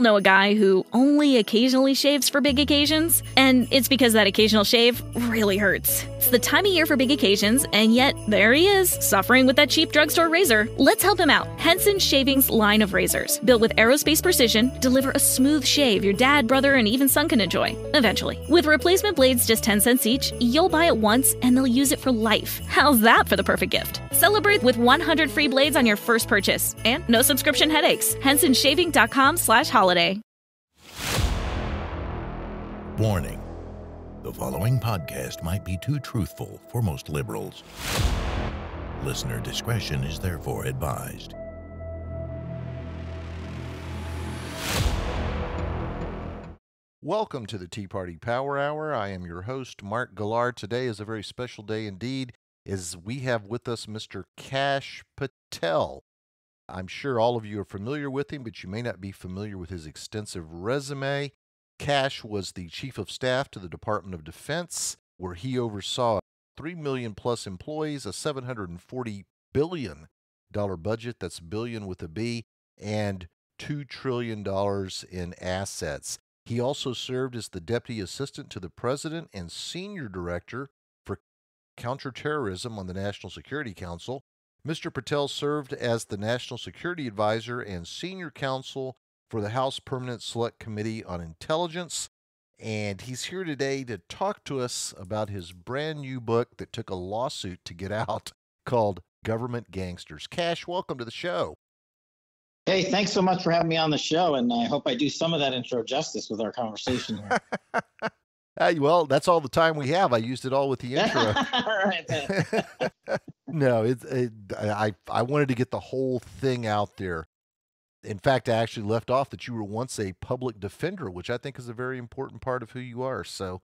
all know a guy who only occasionally shaves for big occasions, and it's because that occasional shave really hurts. It's the time of year for big occasions, and yet there he is, suffering with that cheap drugstore razor. Let's help him out. Henson Shaving's line of razors, built with aerospace precision, deliver a smooth shave your dad, brother, and even son can enjoy, eventually. With replacement blades just 10 cents each, you'll buy it once and they'll use it for life. How's that for the perfect gift? Celebrate with 100 free blades on your first purchase and no subscription headaches. HensonShaving.com slash holiday. Warning the following podcast might be too truthful for most liberals. Listener discretion is therefore advised. Welcome to the Tea Party Power Hour. I am your host, Mark Galar. Today is a very special day indeed, as we have with us Mr. Kash Patel. I'm sure all of you are familiar with him, but you may not be familiar with his extensive resume. Kash was the chief of staff to the Department of Defense, where he oversaw 3 million plus employees, a 740 billion dollar budget, that's billion with a B, and $2 trillion in assets. He also served as the deputy assistant to the president and senior director for counterterrorism on the National Security Council. Mr. Patel served as the National Security Advisor and senior counsel for the House Permanent Select Committee on Intelligence. And he's here today to talk to us about his brand new book that took a lawsuit to get out called Government Gangsters. Kash, welcome to the show. Hey, thanks so much for having me on the show. And I hope I do some of that intro justice with our conversation here. Uh, well, that's all the time we have. I used it all with the intro. no, it's it, I I wanted to get the whole thing out there. In fact, I actually left off that you were once a public defender, which I think is a very important part of who you are. So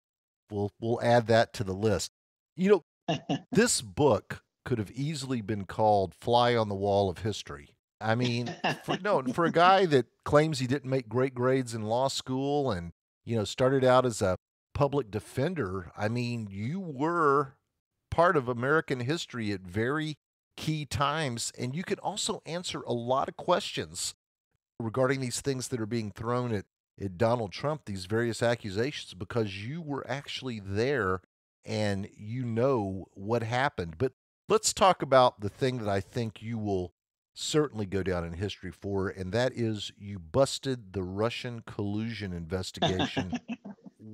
we'll we'll add that to the list. You know, this book could have easily been called "Fly on the Wall of History." I mean, for, no, for a guy that claims he didn't make great grades in law school and you know started out as a public defender, I mean, you were part of American history at very key times, and you can also answer a lot of questions regarding these things that are being thrown at, at Donald Trump, these various accusations, because you were actually there and you know what happened. But let's talk about the thing that I think you will certainly go down in history for, and that is you busted the Russian collusion investigation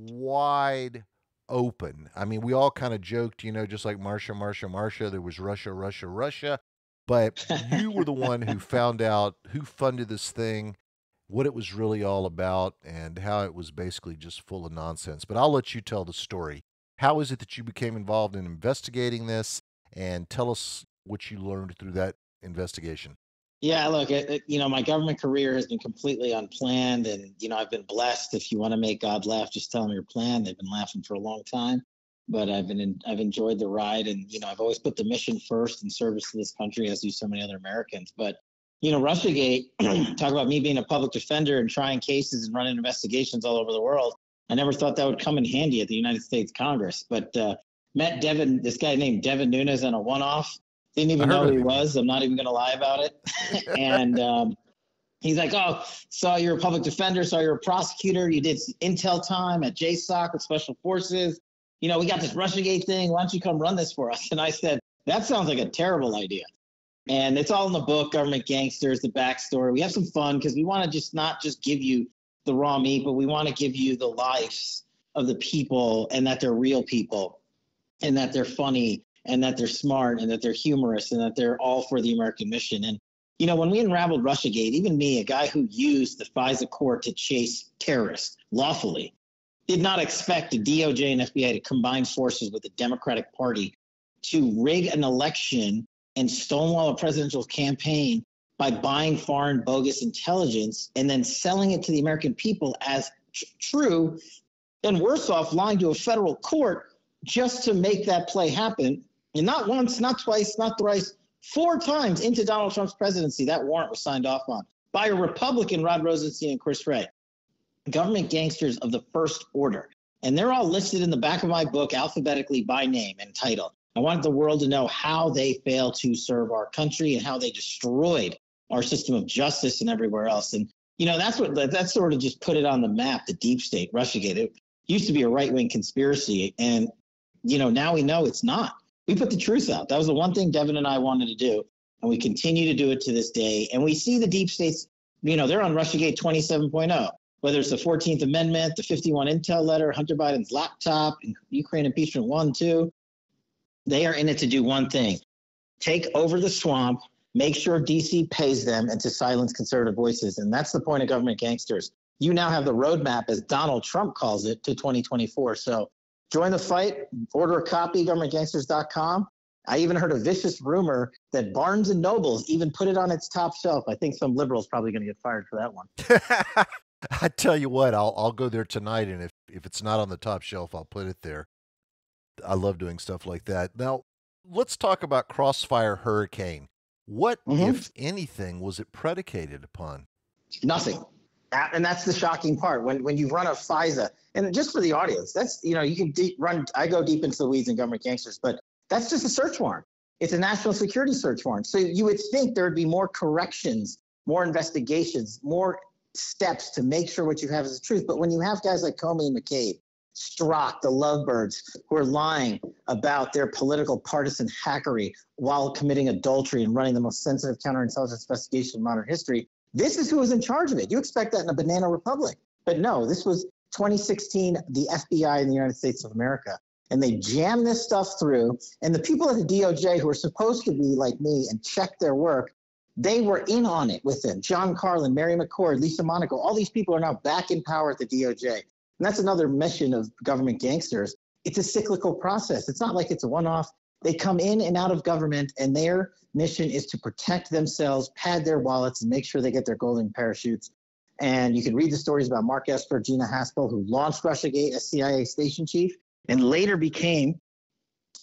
wide open. I mean, we all kind of joked, you know, just like Marsha, Marsha, Marsha, there was Russia, Russia, Russia. But you were the one who found out who funded this thing, what it was really all about, and how it was basically just full of nonsense. But I'll let you tell the story. How is it that you became involved in investigating this? And tell us what you learned through that investigation. Yeah, look, it, it, you know, my government career has been completely unplanned, and you know, I've been blessed. If you want to make God laugh, just tell them your plan. They've been laughing for a long time, but I've been in, I've enjoyed the ride, and you know, I've always put the mission first in service to this country, as do so many other Americans. But you know, RussiaGate, talk about me being a public defender and trying cases and running investigations all over the world. I never thought that would come in handy at the United States Congress, but uh, met Devin, this guy named Devin Nunes on a one-off didn't even know who he was. I'm not even going to lie about it. and um, he's like, "Oh, saw you're a public defender. Saw you're a prosecutor. You did intel time at JSOC with Special Forces. You know, we got this RussiaGate thing. Why don't you come run this for us?" And I said, "That sounds like a terrible idea." And it's all in the book, Government Gangsters, the backstory. We have some fun because we want to just not just give you the raw meat, but we want to give you the lives of the people and that they're real people and that they're funny and that they're smart and that they're humorous and that they're all for the American mission. And, you know, when we unraveled Russiagate, even me, a guy who used the FISA court to chase terrorists lawfully, did not expect the DOJ and FBI to combine forces with the Democratic Party to rig an election and stonewall a presidential campaign by buying foreign bogus intelligence and then selling it to the American people as tr- true, and worse off, lying to a federal court just to make that play happen and not once, not twice, not thrice, four times into Donald Trump's presidency, that warrant was signed off on by a Republican, Rod Rosenstein and Chris Wray, government gangsters of the first order. And they're all listed in the back of my book alphabetically by name and title. I wanted the world to know how they failed to serve our country and how they destroyed our system of justice and everywhere else. And, you know, that's what that's sort of just put it on the map. The deep state, RussiaGate. It used to be a right wing conspiracy, and you know now we know it's not. We put the truth out. That was the one thing Devin and I wanted to do, and we continue to do it to this day. And we see the deep states. You know, they're on RussiaGate 27.0 whether it's the 14th Amendment, the 51 Intel letter, Hunter Biden's laptop, Ukraine impeachment one, two, they are in it to do one thing take over the swamp, make sure DC pays them, and to silence conservative voices. And that's the point of government gangsters. You now have the roadmap, as Donald Trump calls it, to 2024. So join the fight, order a copy, governmentgangsters.com. I even heard a vicious rumor that Barnes and Nobles even put it on its top shelf. I think some liberals probably going to get fired for that one. I tell you what, I'll I'll go there tonight, and if if it's not on the top shelf, I'll put it there. I love doing stuff like that. Now, let's talk about Crossfire Hurricane. What, mm-hmm. if anything, was it predicated upon? Nothing. And that's the shocking part. When when you run a FISA, and just for the audience, that's you know you can deep run. I go deep into the weeds in government gangsters, but that's just a search warrant. It's a national security search warrant. So you would think there would be more corrections, more investigations, more steps to make sure what you have is the truth. But when you have guys like Comey and McCabe, Strzok, the lovebirds, who are lying about their political partisan hackery while committing adultery and running the most sensitive counterintelligence investigation in modern history, this is who was in charge of it. You expect that in a banana republic. But no, this was 2016, the FBI in the United States of America. And they jammed this stuff through. And the people at the DOJ who are supposed to be like me and check their work they were in on it with them. John Carlin, Mary McCord, Lisa Monaco, all these people are now back in power at the DOJ. And that's another mission of government gangsters. It's a cyclical process. It's not like it's a one off. They come in and out of government, and their mission is to protect themselves, pad their wallets, and make sure they get their golden parachutes. And you can read the stories about Mark Esper, Gina Haspel, who launched Russiagate as CIA station chief and later became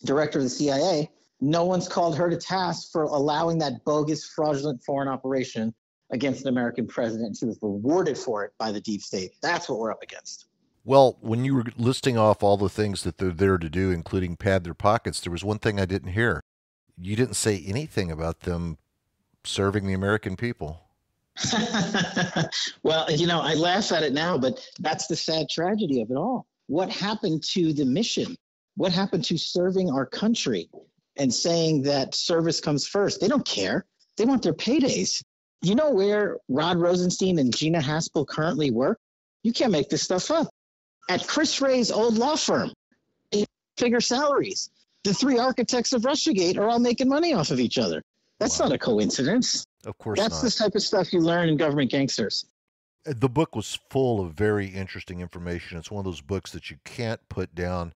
director of the CIA no one's called her to task for allowing that bogus, fraudulent foreign operation against an American president. She was rewarded for it by the deep state. That's what we're up against. Well, when you were listing off all the things that they're there to do, including pad their pockets, there was one thing I didn't hear. You didn't say anything about them serving the American people. well, you know, I laugh at it now, but that's the sad tragedy of it all. What happened to the mission? What happened to serving our country? and saying that service comes first. They don't care. They want their paydays. You know where Rod Rosenstein and Gina Haspel currently work? You can't make this stuff up. At Chris Wray's old law firm, figure salaries. The three architects of Russiagate are all making money off of each other. That's wow. not a coincidence. Of course That's not. the type of stuff you learn in government gangsters. Uh, the book was full of very interesting information. It's one of those books that you can't put down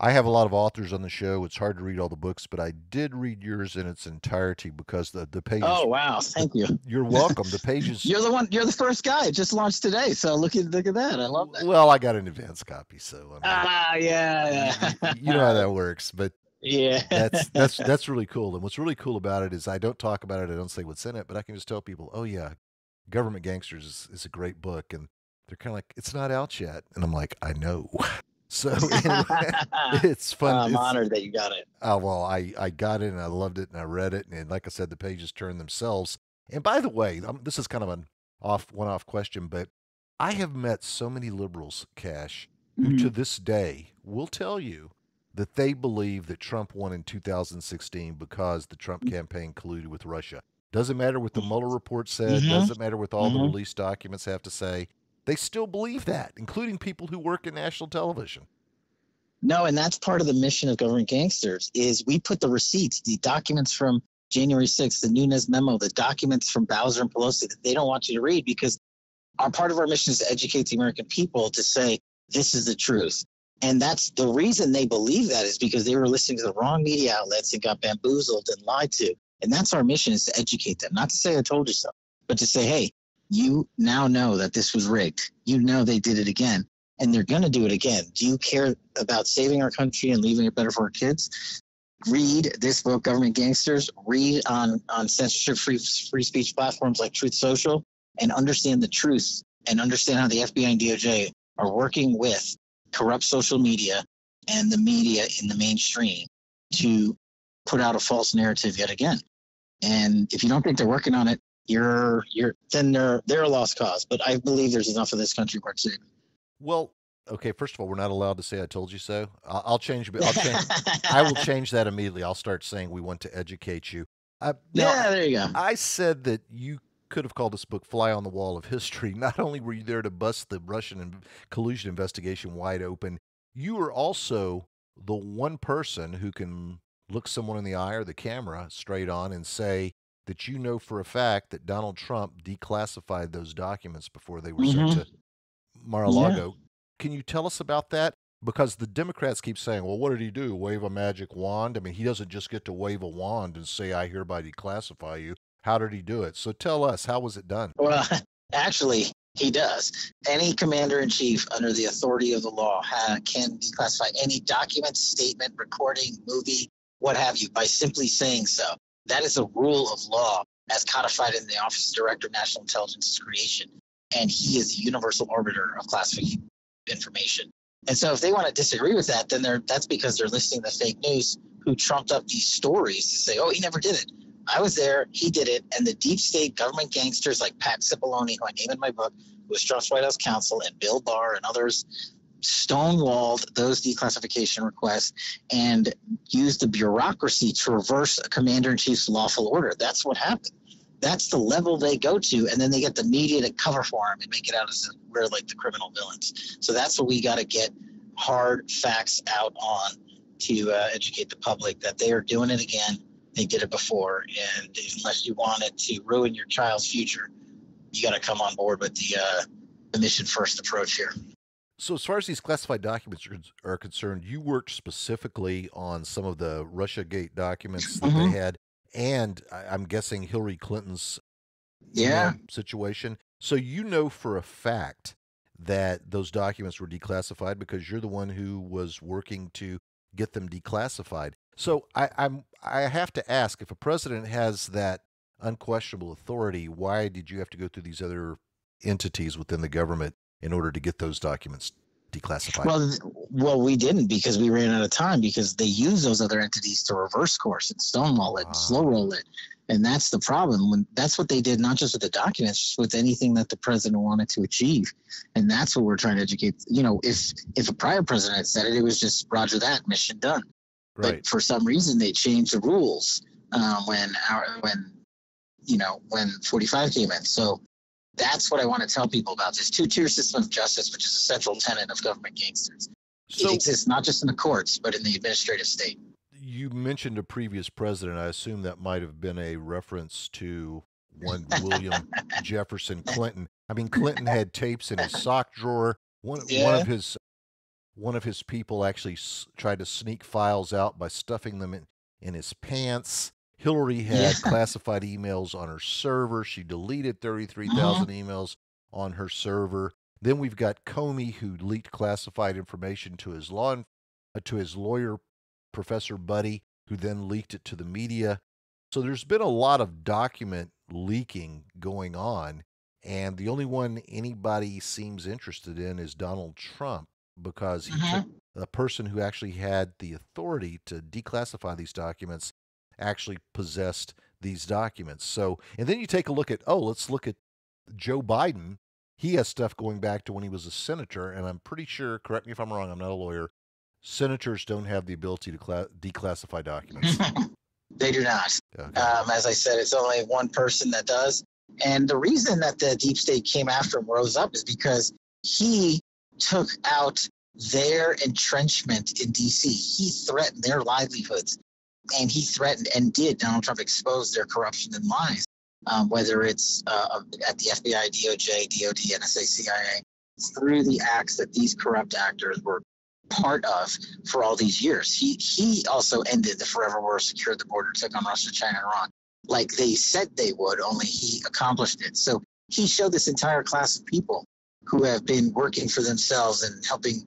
I have a lot of authors on the show. It's hard to read all the books, but I did read yours in its entirety because the the pages. Oh wow! Thank you. You're welcome. The pages. you're the one. You're the first guy. It just launched today, so look at look at that. I love that. Well, I got an advance copy, so. I mean, ah, yeah, yeah. you know how that works, but yeah, that's that's that's really cool. And what's really cool about it is I don't talk about it. I don't say what's in it, but I can just tell people, oh yeah, Government Gangsters is, is a great book, and they're kind of like, it's not out yet, and I'm like, I know. So anyway, it's fun. I'm it's, honored that you got it. Oh well, I I got it and I loved it and I read it and like I said, the pages turn themselves. And by the way, um, this is kind of an off one off question, but I have met so many liberals, Kash, who mm-hmm. to this day will tell you that they believe that Trump won in 2016 because the Trump mm. campaign colluded with Russia. Doesn't matter what the Mueller report said. Mm-hmm. Doesn't matter what all mm-hmm. the released documents have to say. They still believe that, including people who work in national television. No, and that's part of the mission of government gangsters is we put the receipts, the documents from January 6th, the Nunes memo, the documents from Bowser and Pelosi that they don't want you to read because our part of our mission is to educate the American people to say this is the truth. And that's the reason they believe that is because they were listening to the wrong media outlets and got bamboozled and lied to. And that's our mission is to educate them, not to say I told you so, but to say, hey, you now know that this was rigged. You know they did it again, and they're going to do it again. Do you care about saving our country and leaving it better for our kids? Read this book, Government Gangsters. Read on on censorship free free speech platforms like Truth Social, and understand the truth and understand how the FBI and DOJ are working with corrupt social media and the media in the mainstream to put out a false narrative yet again. And if you don't think they're working on it, you're you're then they're they're a lost cause. But I believe there's enough of this country worth saving. Well, okay. First of all, we're not allowed to say "I told you so." I'll, I'll change. I'll change. I will change that immediately. I'll start saying we want to educate you. Uh, yeah, there you go. I said that you could have called this book "Fly on the Wall of History." Not only were you there to bust the Russian and collusion investigation wide open, you were also the one person who can look someone in the eye or the camera straight on and say that you know for a fact that Donald Trump declassified those documents before they were mm-hmm. sent to Mar-a-Lago. Yeah. Can you tell us about that? Because the Democrats keep saying, well, what did he do? Wave a magic wand? I mean, he doesn't just get to wave a wand and say, I hereby declassify you. How did he do it? So tell us, how was it done? Well, actually, he does. Any commander in chief, under the authority of the law, ha- can declassify any document, statement, recording, movie, what have you, by simply saying so. That is a rule of law as codified in the Office of Director of National Intelligence's creation. And he is the universal arbiter of classified information. And so if they want to disagree with that, then they're that's because they're listening to fake news who trumped up these stories to say, oh, he never did it. I was there, he did it, and the deep state government gangsters like Pat Cipollone, who I name in my book, who was Trump's White House counsel, and Bill Barr and others stonewalled those declassification requests and used the bureaucracy to reverse a commander in chief's lawful order. That's what happened. That's the level they go to, and then they get the media to cover for them and make it out as we're like the criminal villains. So that's what we got to get hard facts out on to uh, educate the public that they are doing it again. They did it before, and unless you want it to ruin your child's future, you got to come on board with the uh, the mission first approach here. So, as far as these classified documents are, are concerned, you worked specifically on some of the RussiaGate documents that mm-hmm. they had, and I'm guessing Hillary Clinton's yeah situation. So, you know for a fact that those documents were declassified because you're the one who was working to get them declassified. So, I, I'm I have to ask if a president has that unquestionable authority, why did you have to go through these other entities within the government in order to get those documents declassified? Well, well, we didn't because we ran out of time because they use those other entities to reverse course and stonewall it, and slow ah. roll it, and that's the problem. When that's what they did, not just with the documents, just with anything that the president wanted to achieve, and that's what we're trying to educate. You know, if if a prior president said it, it was just Roger that mission done. Right. But for some reason, they changed the rules um, when our when you know when 45 came in. So that's what I want to tell people about this two tier system of justice, which is a central tenet of government gangsters. So, it exists not just in the courts, but in the administrative state. You mentioned a previous president. I assume that might have been a reference to one William Jefferson Clinton. I mean, Clinton had tapes in his sock drawer. One, yeah. one of his one of his people actually s- tried to sneak files out by stuffing them in, in his pants. Hillary had yeah. classified emails on her server. She deleted 33,000 uh-huh. emails on her server. Then we've got Comey who leaked classified information to his law uh, to his lawyer professor buddy who then leaked it to the media. So there's been a lot of document leaking going on and the only one anybody seems interested in is Donald Trump because he took a person who actually had the authority to declassify these documents actually possessed these documents. So, and then you take a look at, oh, let's look at Joe Biden. He has stuff going back to when he was a senator, and I'm pretty sure, correct me if I'm wrong, I'm not a lawyer, senators don't have the ability to cla- declassify documents. they do not. Okay. Um, as I said, it's only one person that does. And the reason that the deep state came after him rose up is because he took out their entrenchment in DC. He threatened their livelihoods and he threatened and did Donald Trump expose their corruption and lies, um, whether it's uh, at the FBI, DOJ, DOD, NSA, CIA, through the acts that these corrupt actors were part of for all these years. He he also ended the forever war, secured the border, took on Russia, China, and Iran, like they said they would. Only he accomplished it. So he showed this entire class of people who have been working for themselves and helping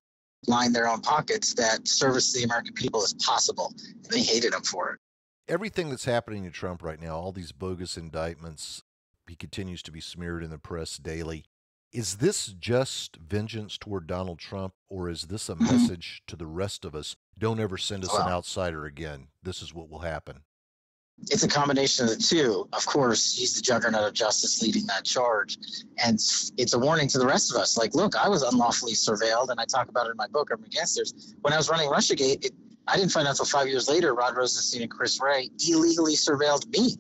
line their own pockets that service the American people is possible. And they hated him for it. Everything that's happening to Trump right now, all these bogus indictments, he continues to be smeared in the press daily. Is this just vengeance toward Donald Trump, or is this a mm-hmm. message to the rest of us? Don't ever send us well, an outsider again. This is what will happen. It's a combination of the two. Of course, he's the juggernaut of justice leading that charge. And it's a warning to the rest of us. Like, look, I was unlawfully surveilled, and I talk about it in my book, Government Gangsters. When I was running Russiagate, it, I didn't find out until five years later Rod Rosenstein and Chris Wray illegally surveilled me.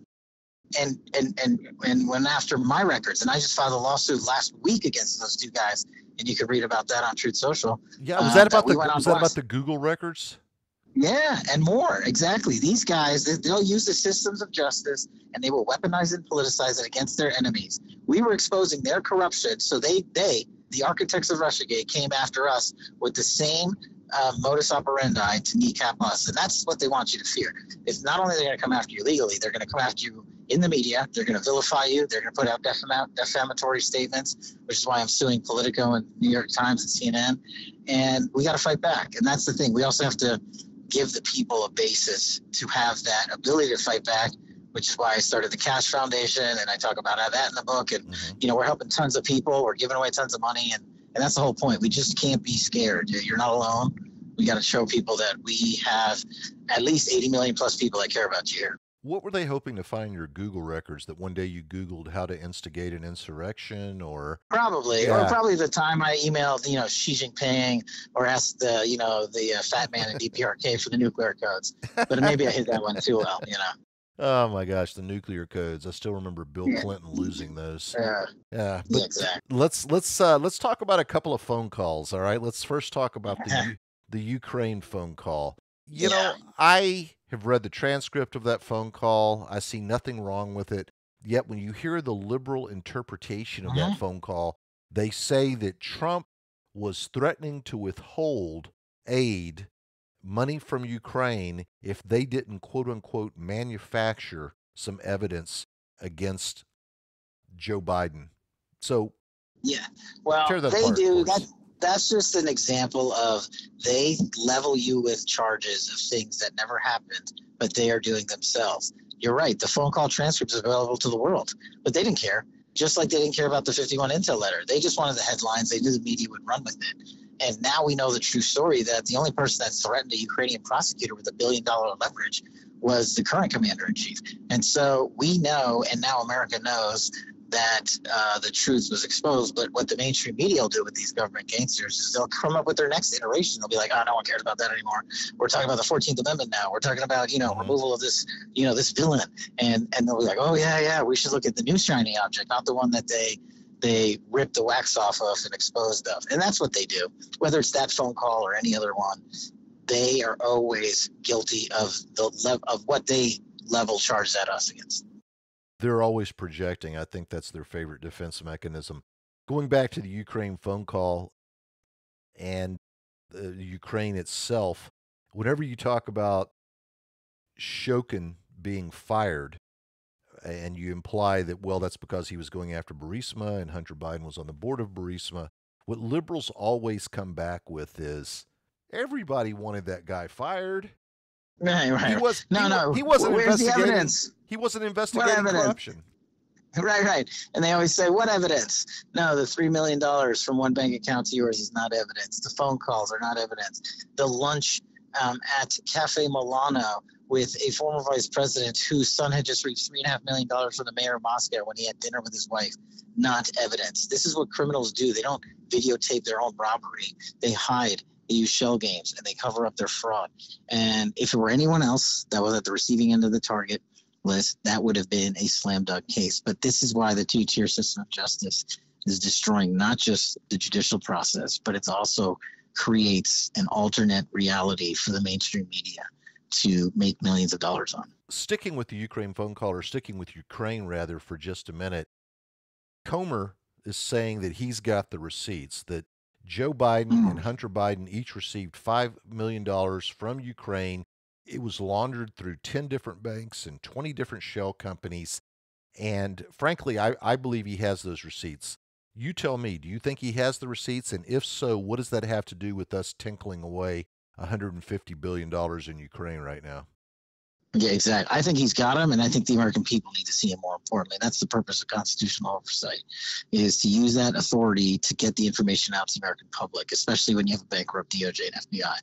And, and and and went after my records, and I just filed a lawsuit last week against those two guys, and you could read about that on Truth Social. Yeah, was that uh, about that the was that about the Google records? Yeah, and more. Exactly. These guys, they'll use the systems of justice and they will weaponize and politicize it against their enemies. We were exposing their corruption, so they, they, the architects of Russiagate, came after us with the same uh, modus operandi to kneecap us, and that's what they want you to fear. It's not only they're going to come after you legally, they're going to come after you in the media. They're going to vilify you. They're going to put out defam- defamatory statements, which is why I'm suing Politico and New York Times and CNN. And we got to fight back. And that's the thing. We also have to give the people a basis to have that ability to fight back which is why I started the Kash Foundation, and I talk about that in the book. And mm-hmm. you know, we're helping tons of people, we're giving away tons of money, and and that's the whole point. We just can't be scared. You're not alone. We got to show people that we have at least 80 million plus people that care about you here. What were they hoping to find in your Google records that one day you Googled how to instigate an insurrection or? Probably, yeah. or probably the time I emailed, you know, Xi Jinping or asked the, you know, the uh, fat man in DPRK for the nuclear codes. But maybe I hit that one too well, you know. Oh my gosh, the nuclear codes! I still remember Bill yeah. Clinton losing those. Yeah, yeah. But exactly. Let's let's uh, let's talk about a couple of phone calls. All right, let's first talk about the the Ukraine phone call. You yeah. know, I have read the transcript of that phone call. I see nothing wrong with it. Yet, when you hear the liberal interpretation of that mm-hmm. phone call, they say that Trump was threatening to withhold aid, money from Ukraine, if they didn't quote unquote manufacture some evidence against Joe Biden. So, yeah, well, they apart, do. That, that's just an example of they level you with charges of things that never happened, but they are doing themselves. You're right. The phone call transcript is available to the world, but they didn't care. Just like they didn't care about the 51 Intel letter. They just wanted the headlines. They knew the media would run with it. And now we know the true story that the only person that threatened a Ukrainian prosecutor with a billion dollar leverage was the current commander in chief. And so we know, and now America knows that uh, the truth was exposed. But what the mainstream media will do with these government gangsters is they'll come up with their next iteration. They'll be like, oh, no one cares about that anymore. We're talking about the 14th Amendment now. We're talking about, you know, mm-hmm. removal of this, you know, this villain. And, and they'll be like, oh, yeah, yeah, we should look at the new shiny object, not the one that they they rip the wax off of and exposed of. And that's what they do. Whether it's that phone call or any other one, they are always guilty of the of what they level charges at us against they're always projecting. I think that's their favorite defense mechanism. Going back to the Ukraine phone call and the Ukraine itself, whenever you talk about Shokin being fired, and you imply that, well, that's because he was going after Burisma and Hunter Biden was on the board of Burisma, what liberals always come back with is everybody wanted that guy fired. Right, right. He was no, he, no. He wasn't Where's investigating. The evidence? He wasn't investigating corruption. Right, right. And they always say, "What evidence?" No, the three million dollars from one bank account to yours is not evidence. The phone calls are not evidence. The lunch um, at Cafe Milano with a former vice president whose son had just reached three and a half million dollars from the mayor of Moscow when he had dinner with his wife. Not evidence. This is what criminals do. They don't videotape their own robbery. They hide they use shell games and they cover up their fraud. And if it were anyone else that was at the receiving end of the target list, that would have been a slam dunk case. But this is why the two tier system of justice is destroying not just the judicial process, but it also creates an alternate reality for the mainstream media to make millions of dollars on. Sticking with the Ukraine phone call, or sticking with Ukraine rather, for just a minute, Comer is saying that he's got the receipts, that Joe Biden mm. and Hunter Biden each received $5 million from Ukraine. It was laundered through 10 different banks and 20 different shell companies. And frankly, I, I believe he has those receipts. You tell me, do you think he has the receipts? And if so, what does that have to do with us tinkling away $150 billion in Ukraine right now? Yeah, exactly. I think he's got him, and I think the American people need to see him more importantly. That's the purpose of constitutional oversight, is to use that authority to get the information out to the American public, especially when you have a bankrupt DOJ and FBI.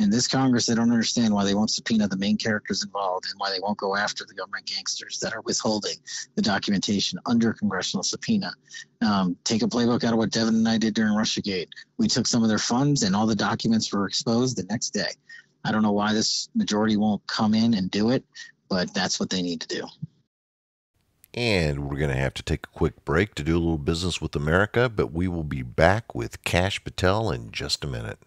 And this Congress, they don't understand why they won't subpoena the main characters involved and why they won't go after the government gangsters that are withholding the documentation under congressional subpoena. Um, take a playbook out of what Devin and I did during Russiagate. We took some of their funds, and all the documents were exposed the next day. I don't know why this majority won't come in and do it, but that's what they need to do. And we're going to have to take a quick break to do a little business with America, but we will be back with Kash Patel in just a minute.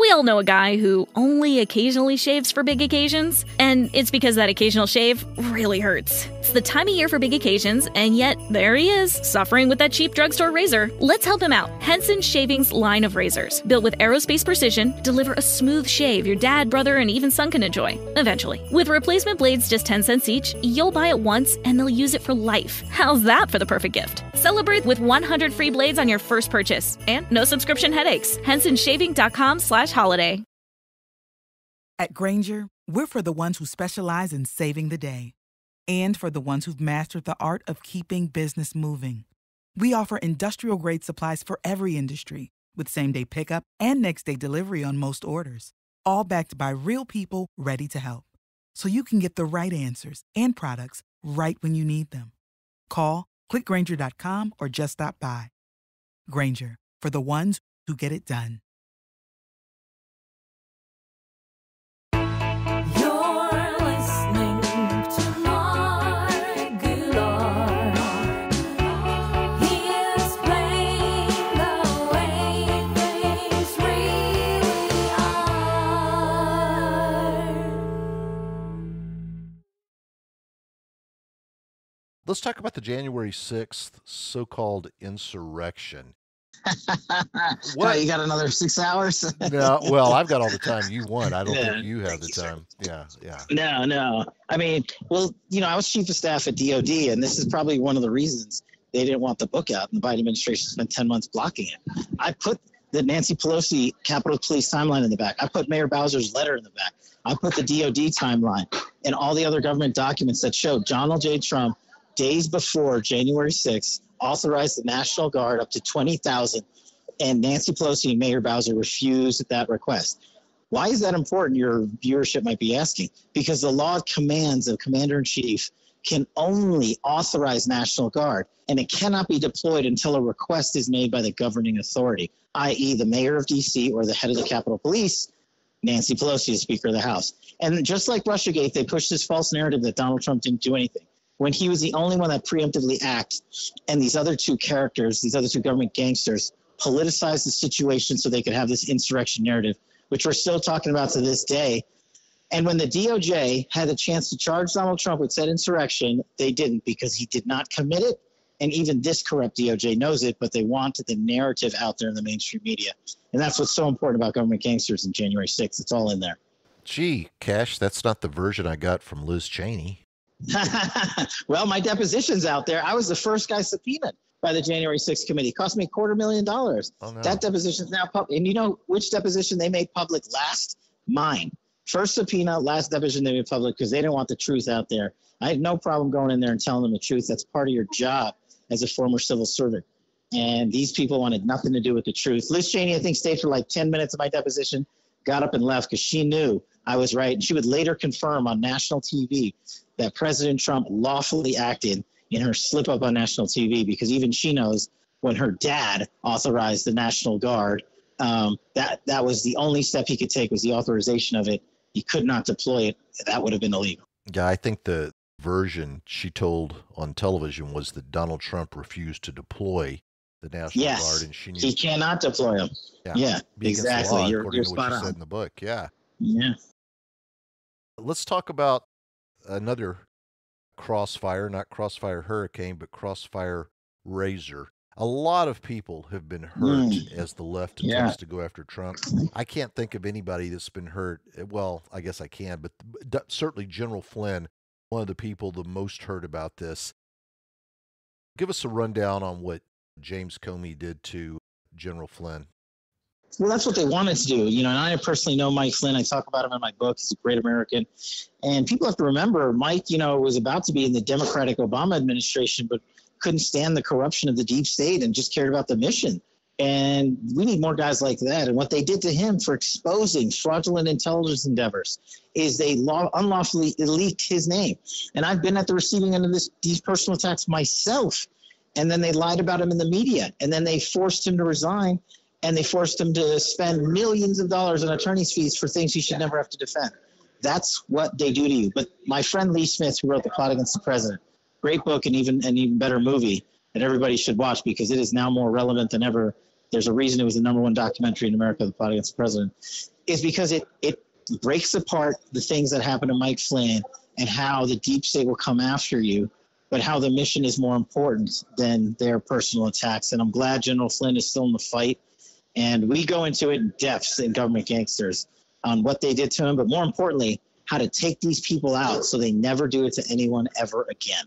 We all know a guy who only occasionally shaves for big occasions, and it's because that occasional shave really hurts. It's the time of year for big occasions, and yet there he is, suffering with that cheap drugstore razor. Let's help him out. Henson Shaving's line of razors, built with aerospace precision, deliver a smooth shave your dad, brother, and even son can enjoy, eventually. With replacement blades just 10 cents each, you'll buy it once and they'll use it for life. How's that for the perfect gift? Celebrate with 100 free blades on your first purchase, and no subscription headaches. HensonShaving.com slash holiday. At Grainger, we're for the ones who specialize in saving the day and for the ones who've mastered the art of keeping business moving. We offer industrial grade supplies for every industry with same day pickup and next day delivery on most orders, all backed by real people ready to help. So you can get the right answers and products right when you need them. Call, clickgrainger.com, or just stop by. Grainger, for the ones who get it done. Let's talk about the January 6th so called insurrection. what? You got another six hours? No, well, I've got all the time you want. I don't Yeah, think you have the time. Yeah, yeah. No, no. I mean, well, you know, I was chief of staff at DOD, and this is probably one of the reasons they didn't want the book out, and the Biden administration spent 10 months blocking it. I put the Nancy Pelosi Capitol Police timeline in the back. I put Mayor Bowser's letter in the back. I put the DOD timeline and all the other government documents that showed Donald J. Trump, days before January 6th, authorized the National Guard up to 20,000, and Nancy Pelosi and Mayor Bowser refused that request. Why is that important? Your viewership might be asking. Because the law of commands of commander in chief can only authorize National Guard, and it cannot be deployed until a request is made by the governing authority, i.e., the mayor of D.C. or the head of the Capitol Police, Nancy Pelosi, the Speaker of the House. And just like Russiagate, they pushed this false narrative that Donald Trump didn't do anything when he was the only one that preemptively acted, and these other two characters, these other two government gangsters, politicized the situation so they could have this insurrection narrative, which we're still talking about to this day. And when the DOJ had a chance to charge Donald Trump with said insurrection, they didn't because he did not commit it. And even this corrupt DOJ knows it, but they wanted the narrative out there in the mainstream media. And that's what's so important about government gangsters in January 6th. It's all in there. Gee, Kash, that's not the version I got from Liz Cheney. well, my deposition's out there. I was the first guy subpoenaed by the January 6th committee. It cost me a quarter million dollars. Oh, no. That deposition's now public. And you know which deposition they made public last? Mine. First subpoena, last deposition they made public because they didn't want the truth out there. I had no problem going in there and telling them the truth. That's part of your job as a former civil servant. And these people wanted nothing to do with the truth. Liz Cheney, I think, stayed for like 10 minutes of my deposition, got up and left because she knew I was right. And she would later confirm on national TV that President Trump lawfully acted in her slip up on national TV because even she knows when her dad authorized the National Guard, um, that that was the only step he could take was the authorization of it. He could not deploy it. That would have been illegal. Yeah, I think the version she told on television was that Donald Trump refused to deploy the National Yes, Guard, and she knew He cannot deploy them. yeah, Yeah, exactly. law, You're, you're spot said on. in the book. Yeah. Yeah. Let's talk about another crossfire, not crossfire hurricane, but crossfire razor. A lot of people have been hurt Mm. as the left Yeah. attempts to go after Trump. I can't think of anybody that's been hurt. eh, Well, I guess I can, but certainly General Flynn, one of the people the most hurt about this. Give us a rundown on what James Comey did to General Flynn. Well, that's what they wanted to do, you know. And I personally know Mike Flynn. I talk about him in my book. He's a great American, and people have to remember Mike. You know, was about to be in the Democratic Obama administration, but couldn't stand the corruption of the deep state and just cared about the mission. And we need more guys like that. And what they did to him for exposing fraudulent intelligence endeavors is they law, unlawfully leaked his name. And I've been at the receiving end of this, these personal attacks myself. And then they lied about him in the media. And then they forced him to resign and they forced him to spend millions of dollars on attorney's fees for things he should never have to defend. That's what they do to you. But my friend Lee Smith, who wrote The Plot Against the President, great book and even an even better movie that everybody should watch because it is now more relevant than ever. There's a reason it was the number one documentary in America, The Plot Against the President, is because it it breaks apart the things that happened to Mike Flynn and how the deep state will come after you, but how the mission is more important than their personal attacks. And I'm glad General Flynn is still in the fight. And we go into it in depths in Government Gangsters on what they did to him, but more importantly, how to take these people out so they never do it to anyone ever again.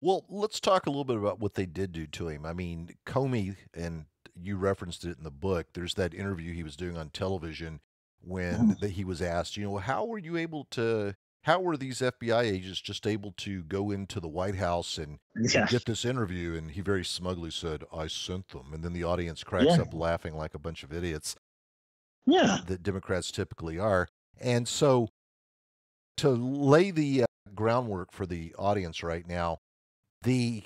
Well, let's talk a little bit about what they did do to him. I mean, Comey, and you referenced it in the book. There's that interview he was doing on television when mm-hmm. that he was asked, you know, how were you able to? How were these FBI agents just able to go into the White House and Yeah. get this interview? And he very smugly said, "I sent them," and then the audience cracks Yeah. up laughing like a bunch of idiots. Yeah. that Democrats typically are. And so, to lay the uh, groundwork for the audience right now, the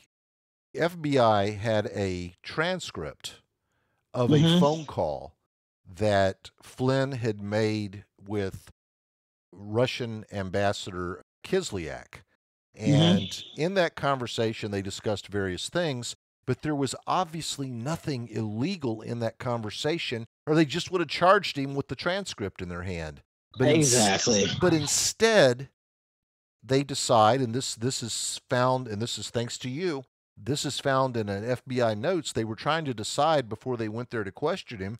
FBI had a transcript of a Mhm. phone call that Flynn had made with Russian Ambassador Kislyak. Mm-hmm. And in that conversation, they discussed various things, but there was obviously nothing illegal in that conversation, or they just would have charged him with the transcript in their hand. But ins- exactly. but instead, they decide, and this this is found, and this is thanks to you. This is found in an FBI notes. They were trying to decide before they went there to question him.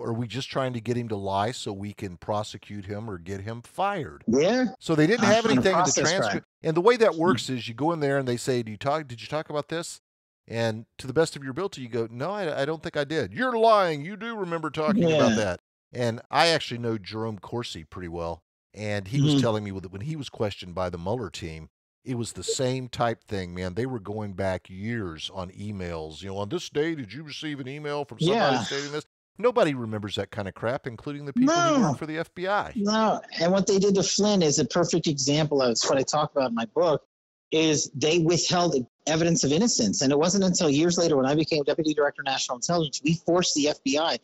Are we just trying to get him to lie so we can prosecute him or get him fired? Yeah. So they didn't have anything in the transcript. And the way that works is you go in there and they say, "Do you talk? Did you talk about this?" And to the best of your ability, you go, "No, I, I don't think I did." You're lying. You do remember talking about that. And I actually know Jerome Corsi pretty well, and he was Mhm. telling me that when he was questioned by the Mueller team, it was the same type thing, man. They were going back years on emails. You know, on this day, did you receive an email from somebody Yeah. stating this? Nobody remembers that kind of crap, including the people who work for the FBI. No, and what they did to Flynn is a perfect example of what I talk about in my book. Is they withheld evidence of innocence, and it wasn't until years later when I became deputy director of national intelligence we forced the FBI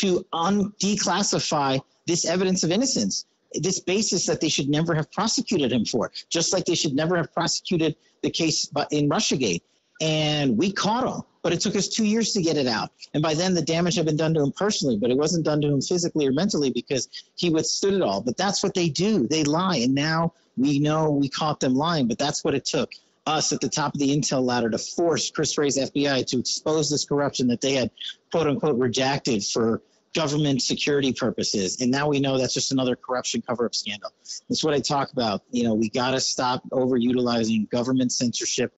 to un- declassify this evidence of innocence, this basis that they should never have prosecuted him for, just like they should never have prosecuted the case in RussiaGate. And we caught him, but it took us two years to get it out. And by then, the damage had been done to him personally, but it wasn't done to him physically or mentally because he withstood it all. But that's what they do. They lie. And now we know we caught them lying, but that's what it took us at the top of the intel ladder to force Chris Wray's FBI to expose this corruption that they had quote unquote rejected for government security purposes. And now we know that's just another corruption cover up scandal. That's what I talk about. You know, we got to stop overutilizing government censorship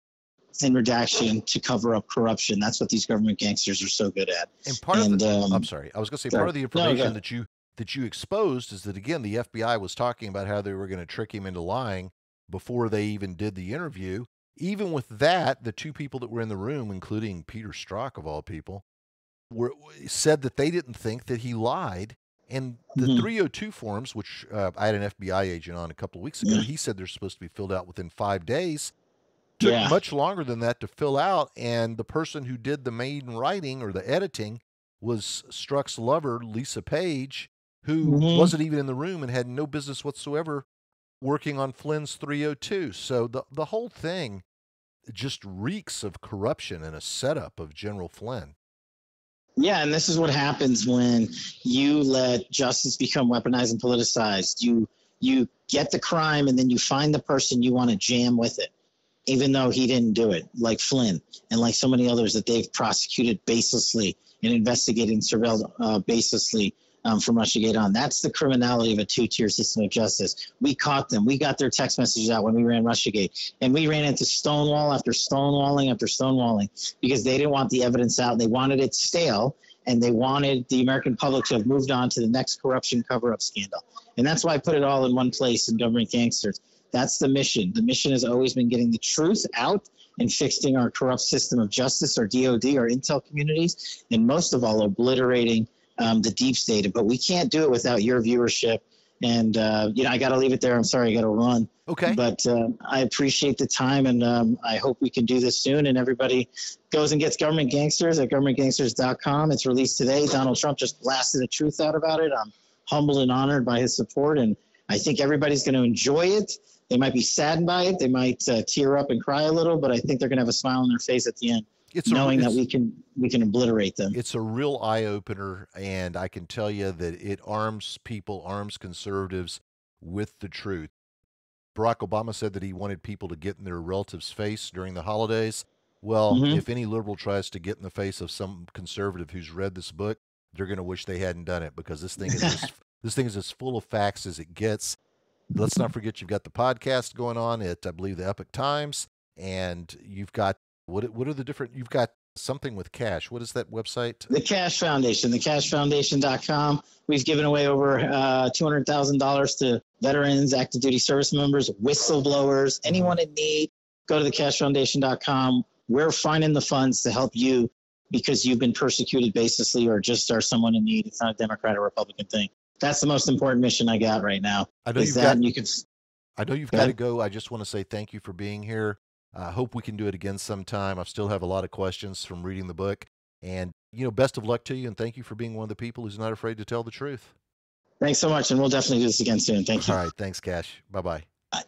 and redaction to cover up corruption. That's what these government gangsters are so good at. And part And, of the, um, I'm sorry, I was going to say part of the information ahead. that you that you exposed is that again the FBI was talking about how they were going to trick him into lying before they even did the interview. Even with that, the two people that were in the room, including Peter Strzok of all people, were said that they didn't think that he lied. And the Mhm. 302 forms, which uh, I had an FBI agent on a couple of weeks ago, Yeah. he said they're supposed to be filled out within five days. Took Yeah. much longer than that to fill out, and the person who did the main writing or the editing was Strzok's lover, Lisa Page, who Mhm. wasn't even in the room and had no business whatsoever working on Flynn's 302. So the the whole thing just reeks of corruption and a setup of General Flynn. Yeah, and this is what happens when you let justice become weaponized and politicized. You you get the crime and then you find the person you want to jam with it, even though he didn't do it, like Flynn and like so many others that they've prosecuted baselessly and investigated and surveilled uh, baselessly um, from Russiagate on. That's the criminality of a two-tier system of justice. We caught them. We got their text messages out when we ran Russiagate, and we ran into stonewall after stonewalling after stonewalling because they didn't want the evidence out. They wanted it stale, and they wanted the American public to have moved on to the next corruption cover-up scandal. And that's why I put it all in one place in Government Gangsters. That's the mission. The mission has always been getting the truth out and fixing our corrupt system of justice, our DOD, our intel communities, and most of all, obliterating um, the deep state. But we can't do it without your viewership. And, uh, you know, I got to leave it there. I'm sorry, I got to run. Okay. But uh, I appreciate the time, and um, I hope we can do this soon. And everybody goes and gets Government Gangsters at governmentgangsters.com. It's released today. Donald Trump just blasted the truth out about it. I'm humbled and honored by his support, and I think everybody's going to enjoy it. They might be saddened by it. They might uh, tear up and cry a little, but I think they're going to have a smile on their face at the end, It's a- knowing that we can we can obliterate them. It's a real eye opener, and I can tell you that it arms people, arms conservatives with the truth. Barack Obama said that he wanted people to get in their relatives' face during the holidays. Well, Mhm. if any liberal tries to get in the face of some conservative who's read this book, they're going to wish they hadn't done it because this thing is as, this thing is as full of facts as it gets. Let's not forget you've got the podcast going on at I believe the Epoch Times, and you've got what what are the different? You've got something with Kash. What is that website? The Kash Foundation, thekashfoundation.com. We've given away over uh, $200,000 to veterans, active duty service members, whistleblowers, anyone in need. Go to thekashfoundation.com. We're finding the funds to help you because you've been persecuted baselessly or just are someone in need. It's not a Democrat or Republican thing. That's the most important mission I got right now. I know you've got you can I know you've Go got to go. I just want to say thank you for being here. I hope we can do it again sometime. I still have a lot of questions from reading the book. And, you know, best of luck to you. And thank you for being one of the people who's not afraid to tell the truth. thanks so much, and we'll definitely do this again soon. Thank you. All right. Thanks, Kash. Bye bye. Bye.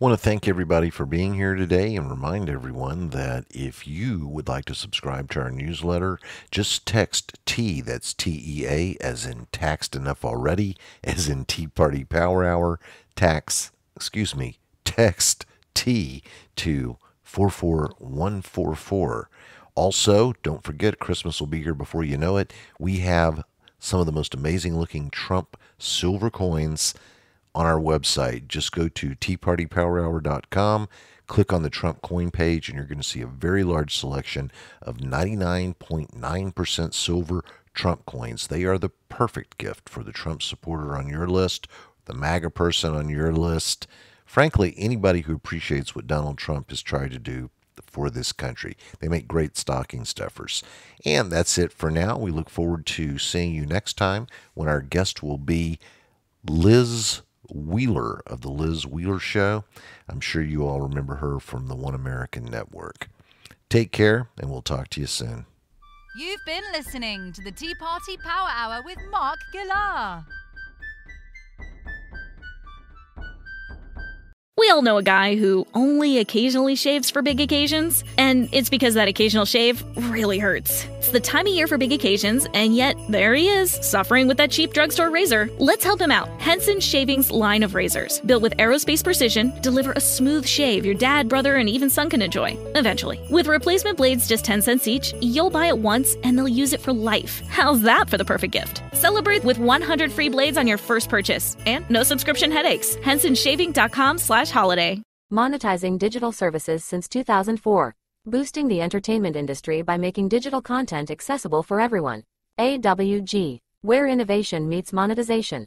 Want to thank everybody for being here today and remind everyone that if you would like to subscribe to our newsletter, just text T, that's T E A, as in taxed enough already, as in Tea Party Power Hour, tax, excuse me, text T to 44144. Also, don't forget, Christmas will be here before you know it. We have some of the most amazing looking Trump silver coins on our website. Just go to teapartypowerhour.com, click on the Trump coin page, and you're going to see a very large selection of 99.9% silver Trump coins. They are the perfect gift for the Trump supporter on your list, the MAGA person on your list. Frankly, anybody who appreciates what Donald Trump has tried to do for this country. They make great stocking stuffers. And that's it for now. We look forward to seeing you next time when our guest will be Liz Wheeler of the Liz Wheeler Show. I'm sure you all remember her from the One American Network. Take care, and we'll talk to you soon. You've been listening to the Tea Party Power Hour with Mark Gillar. We all know a guy who only occasionally shaves for big occasions, and it's because that occasional shave really hurts. It's the time of year for big occasions, and yet there he is, suffering with that cheap drugstore razor. Let's help him out. Henson Shaving's line of razors, built with aerospace precision, deliver a smooth shave your dad, brother, and even son can enjoy, eventually. With replacement blades just 10 cents each, you'll buy it once and they'll use it for life. How's that for the perfect gift? Celebrate with 100 free blades on your first purchase, and no subscription headaches. HensonShaving.com slash holiday. monetizing digital services since 2004, boosting the entertainment industry by making digital content accessible for everyone. AWG, where innovation meets monetization.